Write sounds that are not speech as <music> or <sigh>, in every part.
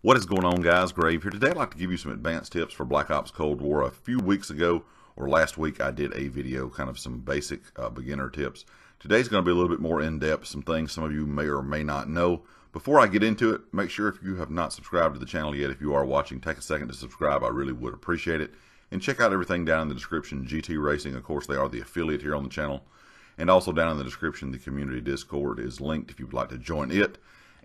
What is going on guys? Grave here. Today I'd like to give you some advanced tips for Black Ops Cold War. A few weeks ago or last week I did a video, kind of some basic uh, beginner tips. Today's going to be a little bit more in-depth, some things some of you may or may not know. Before I get into it, make sure if you have not subscribed to the channel yet, if you are watching, take a second to subscribe. I really would appreciate it. And check out everything down in the description. GT Racing, of course, they are the affiliate here on the channel. And also down in the description, the community Discord is linked if you'd like to join it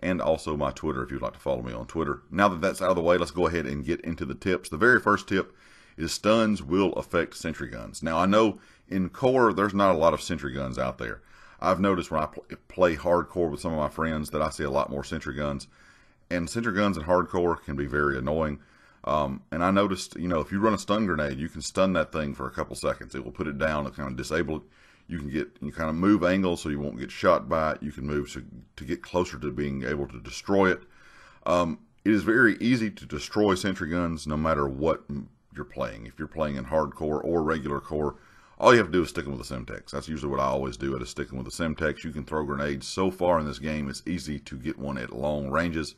and also my Twitter if you'd like to follow me on Twitter. Now that that's out of the way, let's go ahead and get into the tips. The very first tip is stuns will affect sentry guns. Now I know in core there's not a lot of sentry guns out there. I've noticed when I play hardcore with some of my friends that I see a lot more sentry guns, and sentry guns in hardcore can be very annoying. Um, and I noticed, you know, if you run a stun grenade, you can stun that thing for a couple seconds. It will put it down and kind of disable it. You can get you kind of move angle so you won't get shot by it. You can move to, to get closer to being able to destroy it. Um, it is very easy to destroy sentry guns no matter what you're playing. If you're playing in hardcore or regular core, all you have to do is stick them with a Semtex. That's usually what I always do. I just stick them with a Semtex. You can throw grenades so far in this game, it's easy to get one at long ranges,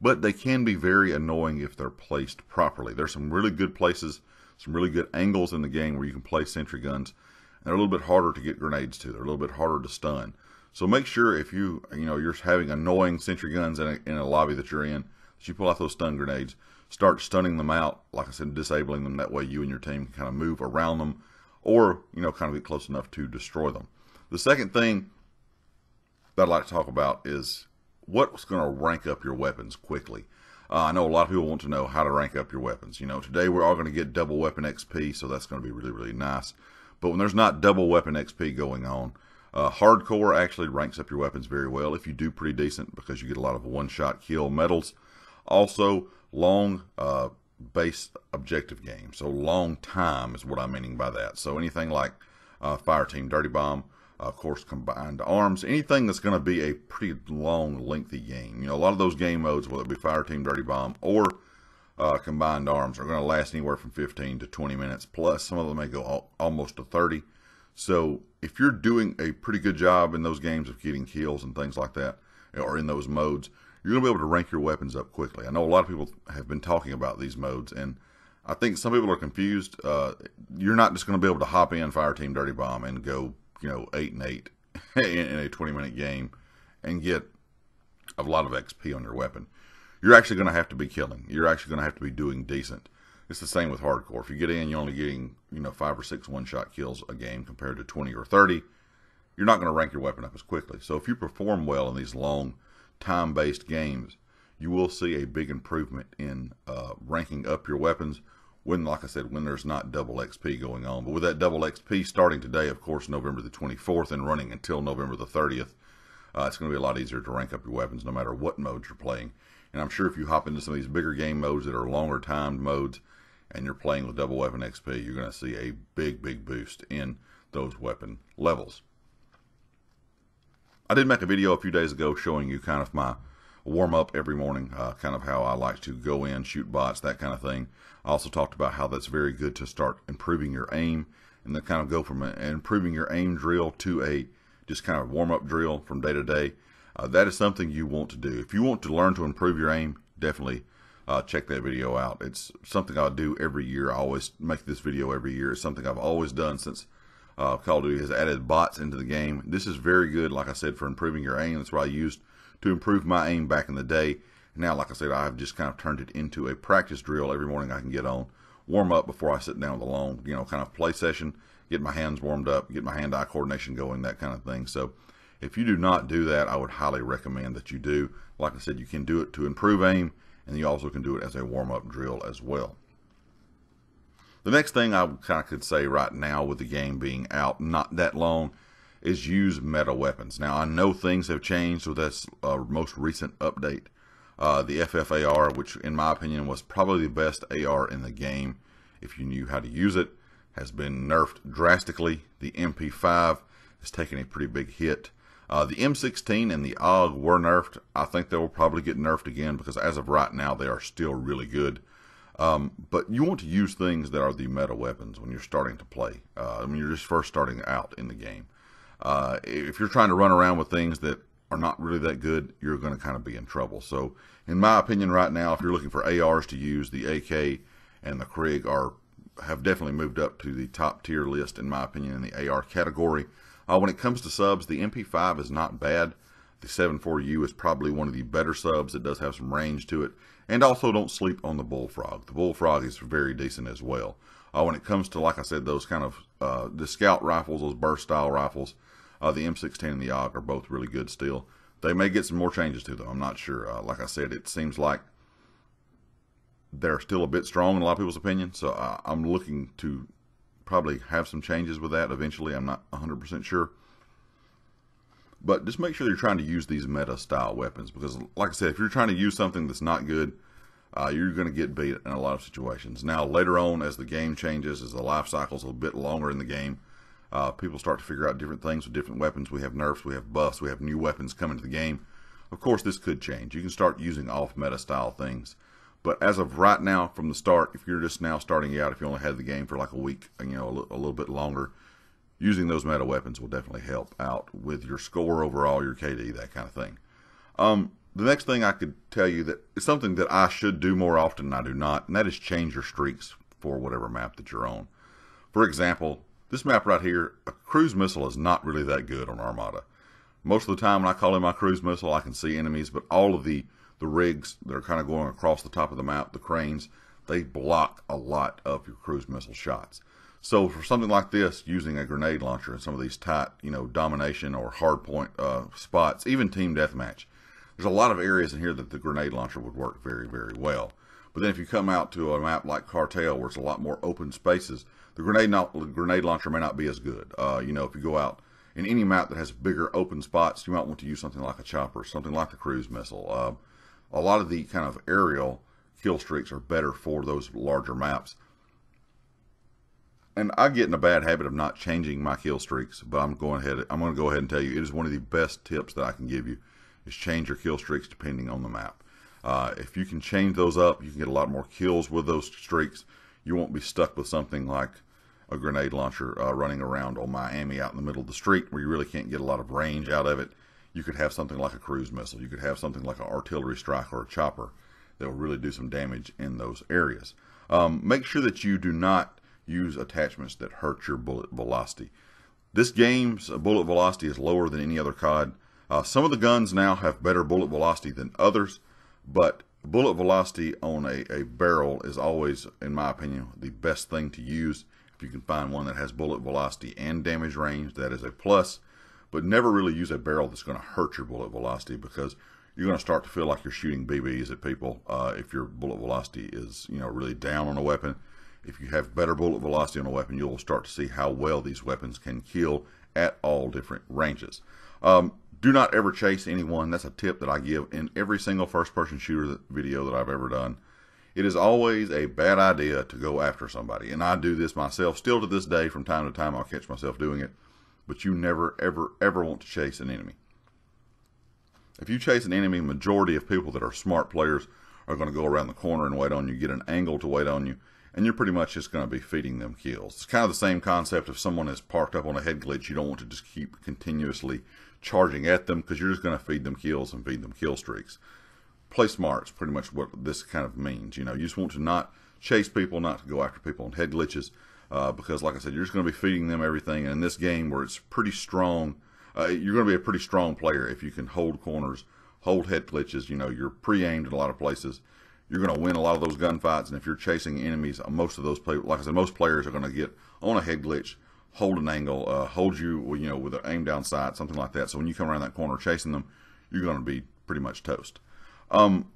but they can be very annoying if they're placed properly. There's some really good places, some really good angles in the game where you can place sentry guns they're a little bit harder to get grenades to. They're a little bit harder to stun. So make sure if you you know you're having annoying sentry guns in a, in a lobby that you're in, that you pull out those stun grenades, start stunning them out. Like I said, disabling them. That way you and your team can kind of move around them, or you know kind of get close enough to destroy them. The second thing that I'd like to talk about is what's going to rank up your weapons quickly. Uh, I know a lot of people want to know how to rank up your weapons. You know, today we're all going to get double weapon XP, so that's going to be really, really nice. But when there's not double weapon XP going on, uh, hardcore actually ranks up your weapons very well if you do pretty decent because you get a lot of one-shot kill medals. Also, long uh, base objective game. So long time is what I'm meaning by that. So anything like uh, Fire Team Dirty Bomb, of course, Combined Arms, anything that's going to be a pretty long, lengthy game. You know, a lot of those game modes, whether it be Fire Team Dirty Bomb or uh, combined arms are going to last anywhere from 15 to 20 minutes. Plus, some of them may go al almost to 30. So, if you're doing a pretty good job in those games of getting kills and things like that, or in those modes, you're going to be able to rank your weapons up quickly. I know a lot of people have been talking about these modes, and I think some people are confused. Uh, you're not just going to be able to hop in Fire Team Dirty Bomb and go, you know, 8 and 8 <laughs> in a 20 minute game and get a lot of XP on your weapon you're actually going to have to be killing. You're actually going to have to be doing decent. It's the same with hardcore. If you get in, you're only getting you know five or six one-shot kills a game compared to 20 or 30. You're not going to rank your weapon up as quickly. So if you perform well in these long, time-based games, you will see a big improvement in uh, ranking up your weapons. When, like I said, when there's not double XP going on. But with that double XP starting today, of course, November the 24th and running until November the 30th, uh, it's going to be a lot easier to rank up your weapons no matter what modes you're playing. And I'm sure if you hop into some of these bigger game modes that are longer timed modes and you're playing with double weapon XP, you're going to see a big, big boost in those weapon levels. I did make a video a few days ago showing you kind of my warm up every morning, uh, kind of how I like to go in, shoot bots, that kind of thing. I also talked about how that's very good to start improving your aim and then kind of go from an improving your aim drill to a just kind of warm up drill from day to day uh, that is something you want to do. If you want to learn to improve your aim, definitely uh, check that video out. It's something I do every year. I always make this video every year. It's something I've always done since uh, Call of Duty has added bots into the game. This is very good, like I said, for improving your aim. That's what I used to improve my aim back in the day. Now, like I said, I've just kind of turned it into a practice drill every morning I can get on, warm up before I sit down with a long, you know, kind of play session, get my hands warmed up, get my hand-eye coordination going, that kind of thing. So if you do not do that, I would highly recommend that you do. Like I said, you can do it to improve aim, and you also can do it as a warm-up drill as well. The next thing I kind of could say right now with the game being out not that long is use meta weapons. Now, I know things have changed with this uh, most recent update. Uh, the FFAR, which in my opinion was probably the best AR in the game if you knew how to use it, has been nerfed drastically. The MP5 has taken a pretty big hit. Uh, the M16 and the AUG were nerfed. I think they will probably get nerfed again because as of right now, they are still really good. Um, but you want to use things that are the meta weapons when you're starting to play. Uh, mean, you're just first starting out in the game. Uh, if you're trying to run around with things that are not really that good, you're going to kind of be in trouble. So, in my opinion, right now, if you're looking for ARs to use, the AK and the Krig are have definitely moved up to the top tier list, in my opinion, in the AR category. Uh, when it comes to subs, the MP5 is not bad. The 74U is probably one of the better subs. It does have some range to it. And also, don't sleep on the Bullfrog. The Bullfrog is very decent as well. Uh, when it comes to, like I said, those kind of uh, the scout rifles, those burst style rifles, uh, the M16 and the AUG are both really good still. They may get some more changes to them. I'm not sure. Uh, like I said, it seems like they're still a bit strong in a lot of people's opinion. So I'm looking to probably have some changes with that eventually. I'm not 100% sure. But just make sure you're trying to use these meta style weapons because, like I said, if you're trying to use something that's not good, uh, you're going to get beat in a lot of situations. Now, later on, as the game changes, as the life cycle is a bit longer in the game, uh, people start to figure out different things with different weapons. We have nerfs, we have buffs, we have new weapons coming to the game. Of course, this could change. You can start using off meta style things. But as of right now, from the start, if you're just now starting out, if you only had the game for like a week, you know, a, a little bit longer, using those meta weapons will definitely help out with your score overall, your KD, that kind of thing. Um, the next thing I could tell you that is something that I should do more often than I do not, and that is change your streaks for whatever map that you're on. For example, this map right here, a cruise missile is not really that good on Armada. Most of the time when I call in my cruise missile, I can see enemies, but all of the, the rigs that are kind of going across the top of the map, the cranes, they block a lot of your cruise missile shots. So for something like this, using a grenade launcher in some of these tight, you know, domination or hardpoint uh, spots, even team deathmatch, there's a lot of areas in here that the grenade launcher would work very, very well. But then if you come out to a map like Cartel, where it's a lot more open spaces, the grenade not, grenade launcher may not be as good. Uh, you know, if you go out in any map that has bigger open spots, you might want to use something like a chopper, something like the cruise missile. Uh, a lot of the kind of aerial kill streaks are better for those larger maps and I get in a bad habit of not changing my kill streaks, but I'm going ahead. I'm going to go ahead and tell you it is one of the best tips that I can give you is change your kill streaks depending on the map. Uh, if you can change those up, you can get a lot more kills with those streaks. You won't be stuck with something like a grenade launcher uh, running around on Miami out in the middle of the street where you really can't get a lot of range out of it. You could have something like a cruise missile. You could have something like an artillery strike or a chopper that will really do some damage in those areas. Um, make sure that you do not use attachments that hurt your bullet velocity. This game's bullet velocity is lower than any other COD. Uh, some of the guns now have better bullet velocity than others, but bullet velocity on a, a barrel is always, in my opinion, the best thing to use. If you can find one that has bullet velocity and damage range, that is a plus. But never really use a barrel that's going to hurt your bullet velocity because you're going to start to feel like you're shooting BBs at people uh, if your bullet velocity is, you know, really down on a weapon if you have better bullet velocity on a weapon, you'll start to see how well these weapons can kill at all different ranges. Um, do not ever chase anyone. That's a tip that I give in every single first person shooter video that I've ever done. It is always a bad idea to go after somebody. And I do this myself still to this day. From time to time, I'll catch myself doing it. But you never, ever, ever want to chase an enemy. If you chase an enemy, majority of people that are smart players are going to go around the corner and wait on you, get an angle to wait on you, and you're pretty much just going to be feeding them kills. It's kind of the same concept if someone is parked up on a head glitch, you don't want to just keep continuously charging at them because you're just going to feed them kills and feed them kill streaks. Play smart is pretty much what this kind of means. You know, you just want to not chase people, not to go after people on head glitches uh, because, like I said, you're just going to be feeding them everything. And in this game where it's pretty strong, uh, you're going to be a pretty strong player if you can hold corners, hold head glitches. You know, you're pre-aimed in a lot of places you're going to win a lot of those gunfights. And if you're chasing enemies, uh, most of those players, like I said, most players are going to get on a head glitch, hold an angle, uh, hold you, you know, with an aim down sight, something like that. So when you come around that corner chasing them, you're going to be pretty much toast. Um,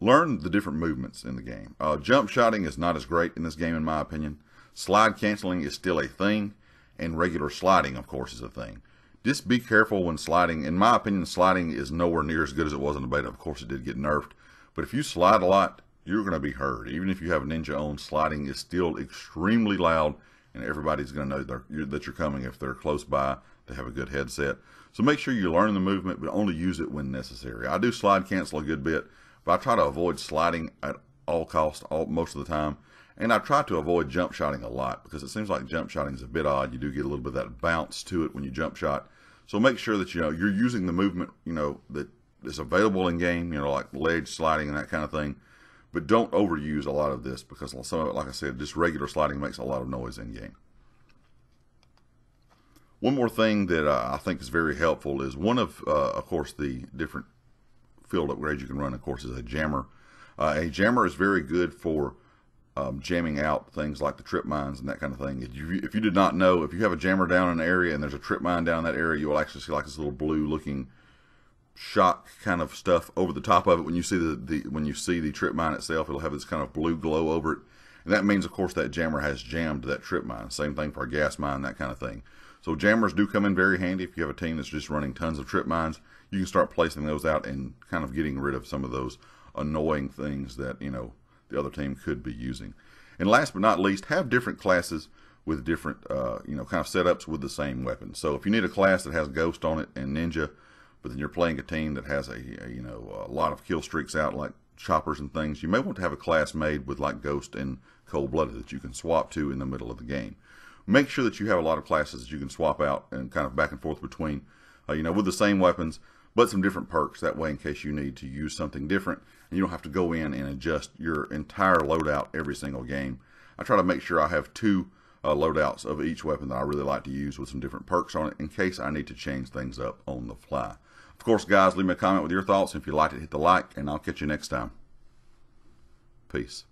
learn the different movements in the game. Uh, jump shotting is not as great in this game, in my opinion. Slide canceling is still a thing, and regular sliding, of course, is a thing. Just be careful when sliding. In my opinion, sliding is nowhere near as good as it was in the beta. Of course, it did get nerfed. But if you slide a lot, you're going to be heard. Even if you have a Ninja on, sliding is still extremely loud, and everybody's going to know that you're coming if they're close by. They have a good headset. So make sure you learn the movement, but only use it when necessary. I do slide cancel a good bit, but I try to avoid sliding at all costs all, most of the time. And I try to avoid jump shotting a lot because it seems like jump shotting is a bit odd. You do get a little bit of that bounce to it when you jump shot. So make sure that you know you're using the movement you know that is available in game, you know, like ledge sliding and that kind of thing. But don't overuse a lot of this because some of it, like I said, just regular sliding makes a lot of noise in game. One more thing that uh, I think is very helpful is one of, uh, of course, the different field upgrades you can run, of course, is a jammer. Uh, a jammer is very good for um, jamming out things like the trip mines and that kind of thing. If you, if you did not know, if you have a jammer down in an area and there's a trip mine down in that area, you will actually see like this little blue looking shock kind of stuff over the top of it. When you see the, the when you see the trip mine itself it'll have this kind of blue glow over it. And that means of course that jammer has jammed that trip mine. Same thing for a gas mine that kind of thing. So jammers do come in very handy if you have a team that's just running tons of trip mines. You can start placing those out and kind of getting rid of some of those annoying things that you know the other team could be using. And last but not least have different classes with different uh, you know kind of setups with the same weapon. So if you need a class that has ghost on it and ninja but then you're playing a team that has a, a, you know a lot of kill streaks out like choppers and things, you may want to have a class made with like Ghost and Cold Blooded that you can swap to in the middle of the game. Make sure that you have a lot of classes that you can swap out and kind of back and forth between, uh, you know, with the same weapons, but some different perks. That way, in case you need to use something different, and you don't have to go in and adjust your entire loadout every single game. I try to make sure I have two uh, loadouts of each weapon that I really like to use with some different perks on it in case I need to change things up on the fly. Of course, guys, leave me a comment with your thoughts. If you liked it, hit the like, and I'll catch you next time. Peace.